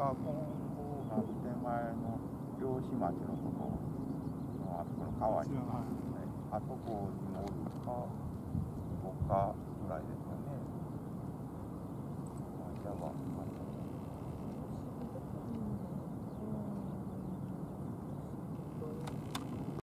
か今後が手前の漁師町のとこのあそこの川に、ね、あそこにおるかどか